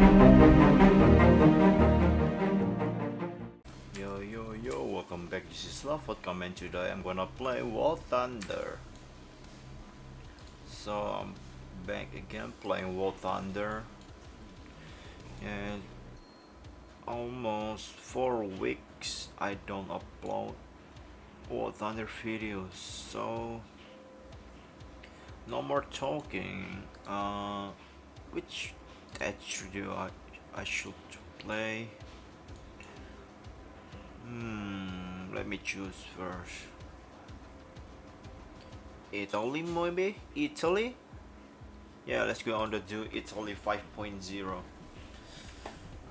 Yo yo yo, welcome back. This is SlavVodkaMan today. I'm gonna play War Thunder. So I'm back again playing War Thunder. And almost four weeks I don't upload War Thunder videos. So no more talking. Uh, which that studio I I should play? Hmm, let me choose first. Italy maybe? Italy? Yeah, let's go on to do Italy 5.0.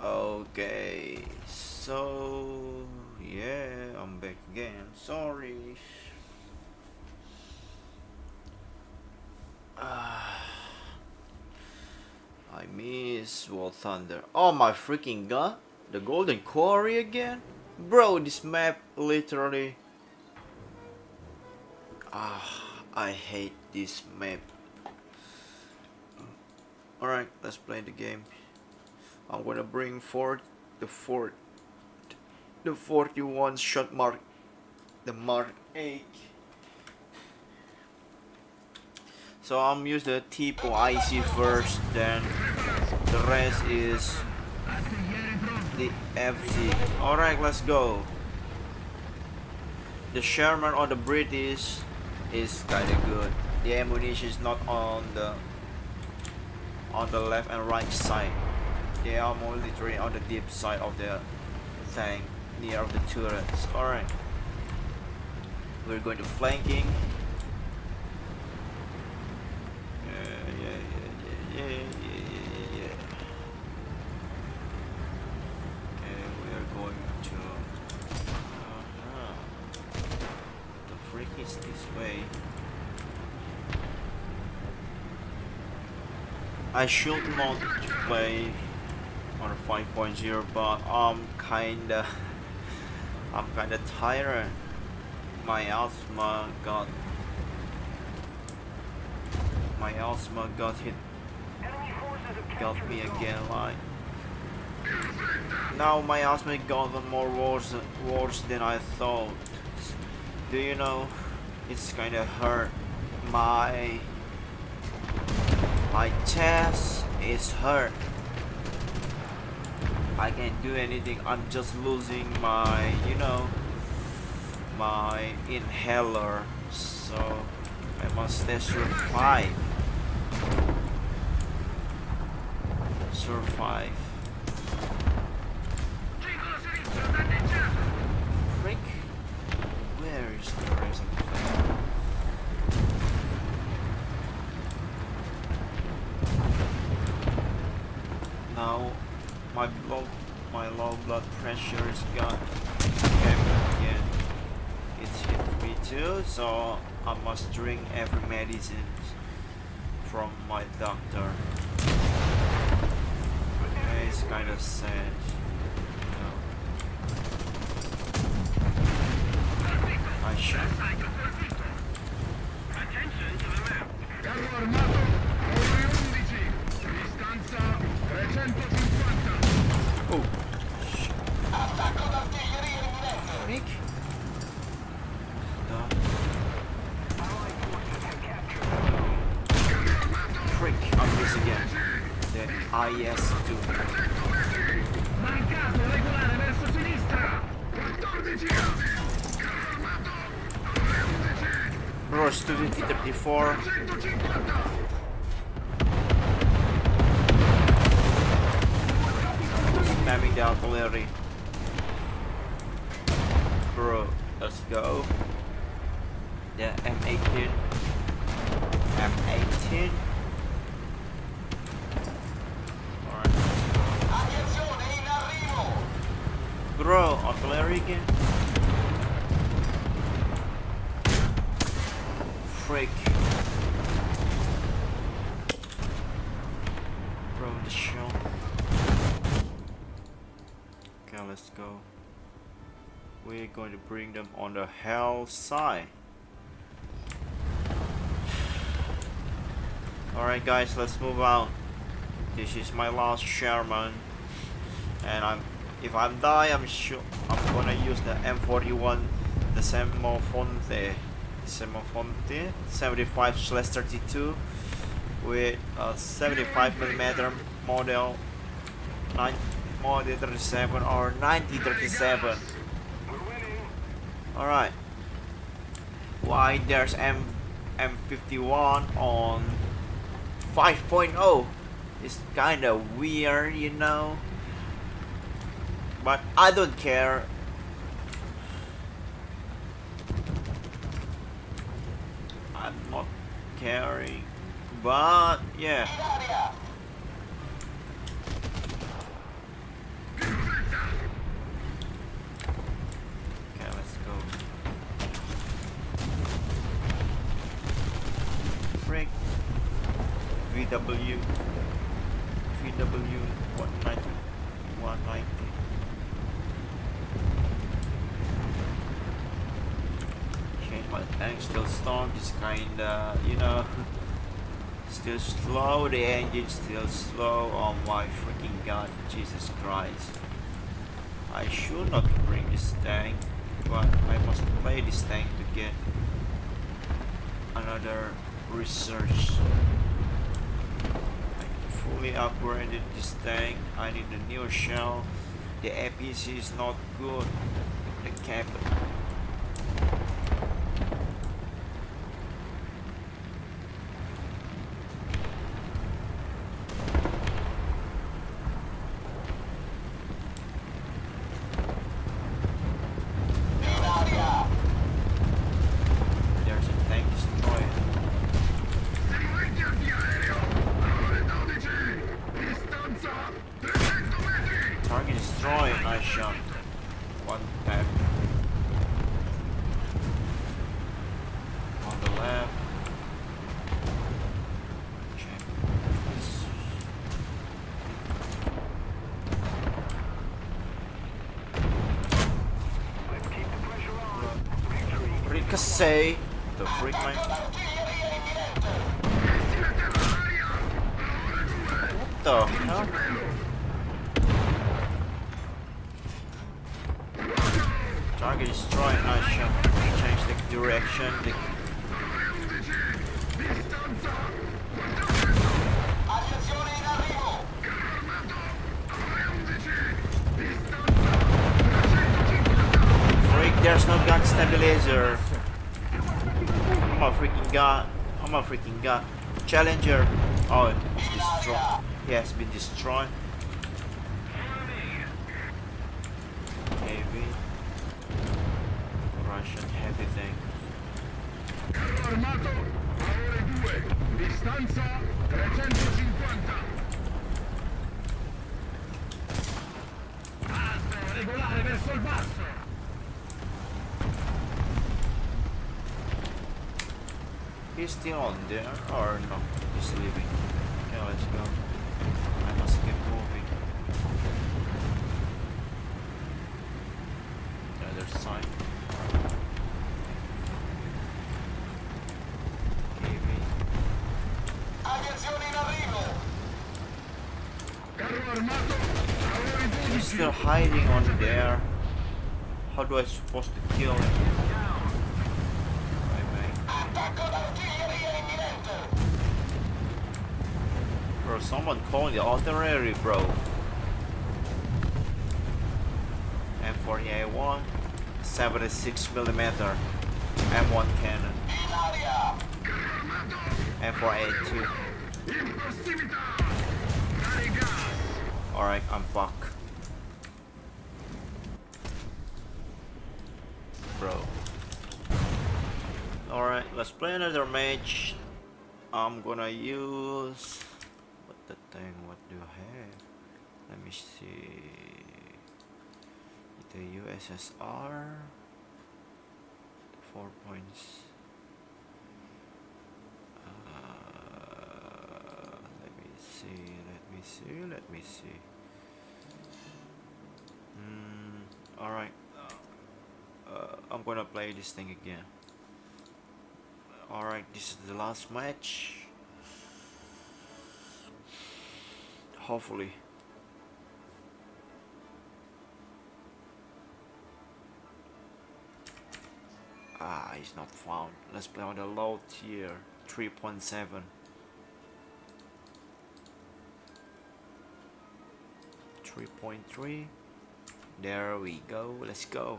Okay, so yeah, I'm back again. Sorry. Ah. I War Thunder. Oh my freaking god! The Golden Quarry again? Bro, this map literally... Ah, I hate this map. Alright, let's play the game. I'm gonna bring forth the fort, the 41 shot mark, the Mark 8. So I'm use the tipo IC first, then the rest is the FC. Alright, let's go. The Sherman or the British is kinda good. The ammunition is not on the on the left and right side. They are more literally on the deep side of the tank, near the turrets. Alright. We're going to flanking. yeah, yeah, yeah, yeah, yeah. Okay, we are going to. Uh-huh. The freak is this way. I should not play on 5.0, but I'm kinda, I'm kinda tired. My asthma got, my asthma got hit got me again like now my asthma got more worse worse than I thought do you know it's kinda hurt my my chest is hurt I can't do anything I'm just losing my you know my inhaler so I must survive survive. Frick? Where is the rest of the thing? Now my blood my low blood pressure is gone again. It's hit me too, so I must drink every medicine from my doctor it's kind of sad. I should. Carro armato, ore The IS-2. Mancato, regolare verso sinistra. 14 Carro armato, ore 11, Bro, student them before. 150. Spamming the artillery. Bro, let's go. The M18. M18. Alright. Aviazione in arrivo! Bro, again? Freak. Bro, the shell. Okay, let's go. We're going to bring them on the hell side. Alright guys, let's move out. This is my last Sherman, and I'm if I die, I'm sure I'm gonna use the M41, the Semovente, Semovente 75 slash 32 with a 75 millimeter model 9 model 37 or 1937. We're. All right. Why there's M M51 on 5.0? It's kind of weird, you know. But I don't care. I'm not caring. But yeah. In aria. Okay, let's go. Frick. FW. FW 190. 190. Change my tank still strong, just still slow, the engine still slow, oh my freaking god, Jesus Christ. I should not bring this tank, but I must play this tank to get another research. I fully upgraded this tank. I need a new shell. The APC is not good. The. In aria. There's a tank destroyer. Seguimenti antiaereo. Ore 12. Distanza 300 metri. Target destroyed. Nice shot. One tap. On the left. Check. this. Let's keep the pressure on. Ricochet. The freak man. Artiglieria imminente. Missile terra-aria. Ore 2. What the hell? Target destroyed. Nice shot. Change the direction. The Distanza. Aviazione in arrivo. Armato. Ore 11. Distanza 350. freak. There's no gun stabilizer. My freaking god. Oh my freaking god. Challenger. Oh, it's destroyed. He has been destroyed. Heavy. Russian heavy thing. Armato. Ore 2. Distanza 350. Alto, regolare verso il basso. He's still on there or no? He's leaving. Okay, let's go. I must get moving. The other side. He's still hiding on there. How do I supposed to kill him? Bro, someone calling the artillery, bro. M4A1, 76 millimeter, M1 cannon, M4A2. In prossimità. Dai gas. Alright, I'm fuck. Bro. Alright, let's play another match. I'm gonna use what do I have? Let me see. The USSR four points. Uh, let me see, let me see, let me see. Hmm, alright. Uh, I'm gonna play this thing again. Alright, this is the last match. Hopefully. Ah, it's not found. Let's play on the low tier, 3.7. Three point three. There we go. Let's go.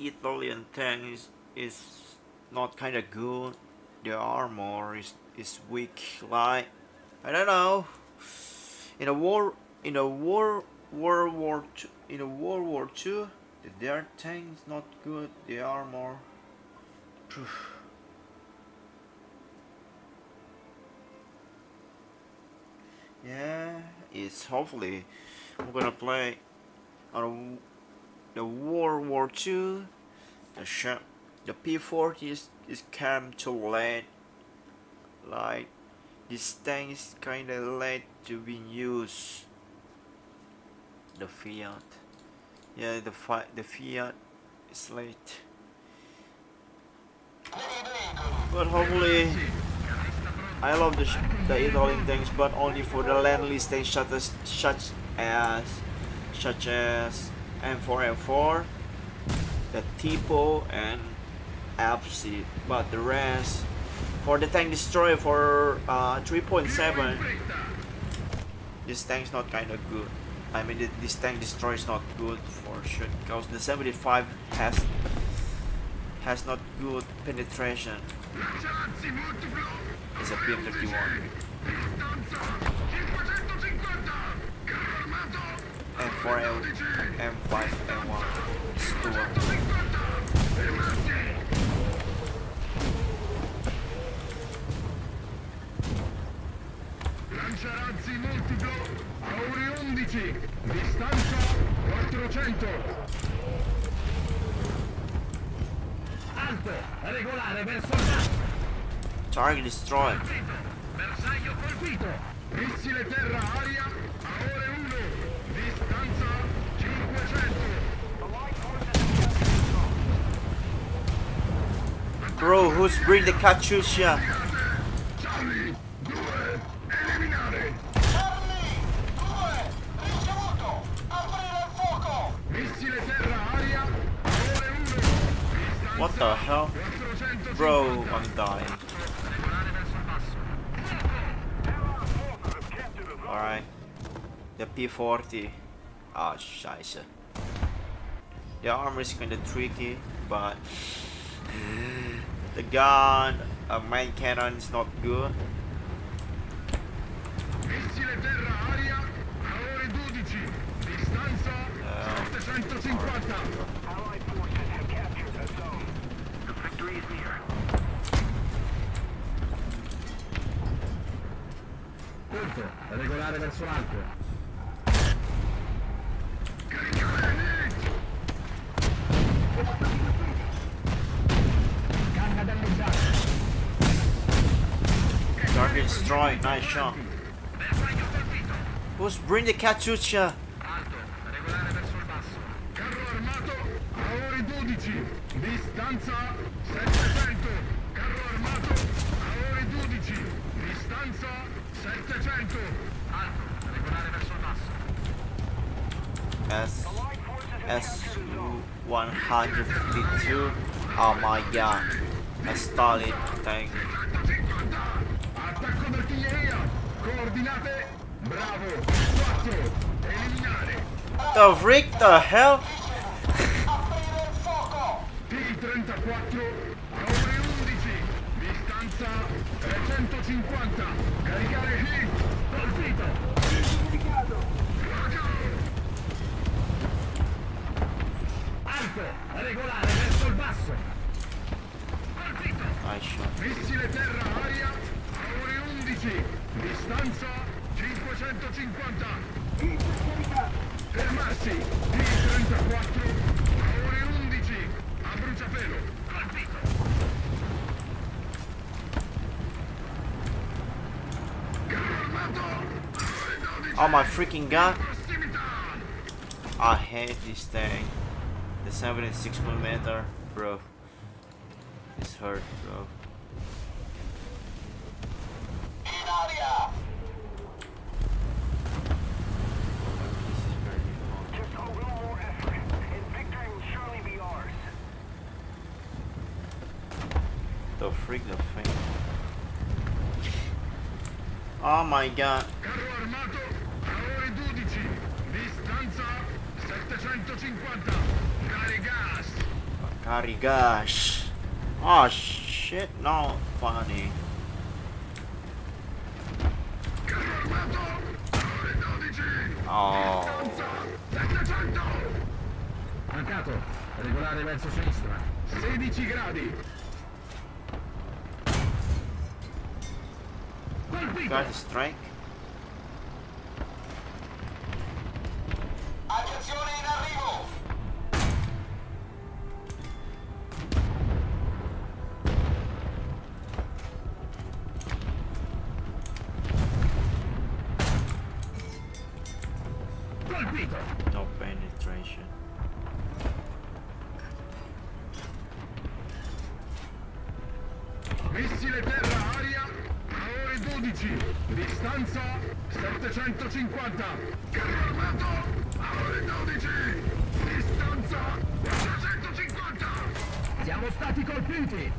Italian tank is, is not kind of good. The armor is is weak. Like I don't know. In a war, in a war, World War Two, in a World War Two, their tank is not good. The armor. Phew. Yeah, it's hopefully I'm gonna play on the World War Two. The sh the P40 is is came too late. Like this tank is kinda late to be used. The Fiat, yeah, the fi the Fiat is late. But hopefully, I love the the Italian tanks, but only for the land lease tanks such as such as such as M4 M4, the Tipo and Apsi. But the rest, for the tank destroyer for uh, 3.7, this tank's not kind of good. I mean, this tank destroyer is not good for sure because the 75 has has not good penetration. It's a PM31. 500. Bro, who's bring the Katyusha? Charlie 2, eliminare. Charlie 2, ricevuto. Aprire il fuoco. Missile terra-aria a ore 1, distanza What the hell? 450. Bro, I'm dying. Alright. The P40. Ah, scheiße. The armor is kinda tricky, but the gun, uh, main cannon is not good. Missile terra-aria a ore 12, distanza Uh, 750. Allied forces have captured a zone. The victory is near. Punto, regolare verso l'alto. Carga danneggiata. Target destroyed. Nice shot. Who's bring the Katyusha? Alto, regolare verso il basso. Carro armato a ore 12, distanza 700. Carro armato a ore 12, distanza 700. Alto, regolare verso il basso. S S 152. Oh my god. A Stalin tank. Attacco d'artiglieria. Coordinate. Bravo. 4. Eliminare. The freak the hell? Aprire il fuoco. T-34 ore 11, distanza 350. Caricare Alto, regolare verso il basso. Shot. Missile terra-aria a ore 11, distanza 550. Fermarsi, T-34 a ore 11, a bruciapelo. Colpito. Oh my freaking god. I hate this thing. The 76 millimeter, bro. This hurt, bro. The freak the thing. Oh my god. Carro armato, a ore 12. Distanza 750. Karigash. Oh shit, no funny. A ore 12. Oh. Distanza 700. Mancato, regolare verso sinistra. 16 gradi. Colpito. Got strike. Distanza 750. Carro armato a ore 12. Distanza 450. Siamo stati colpiti.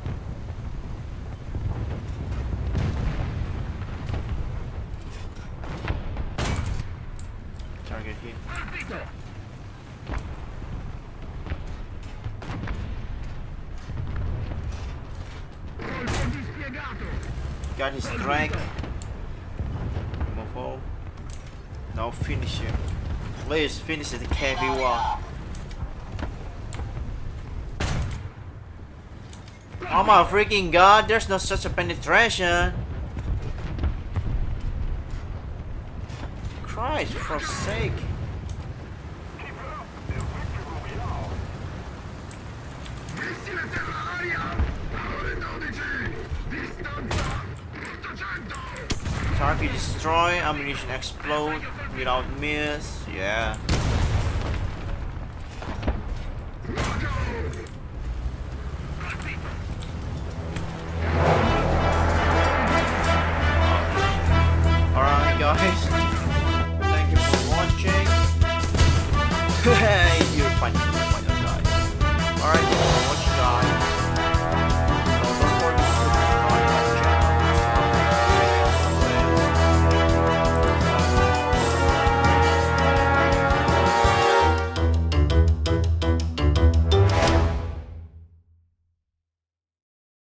Target. Got his strike. Now finish him. Please finish the KV1. Oh my freaking god, there's no such a penetration. Christ for sake. Keep it up, and victory will be ours. Missile terra-aria a ore 12. Distanza 800. Target destroy, ammunition explode without miss. Yeah.